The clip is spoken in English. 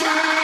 shine.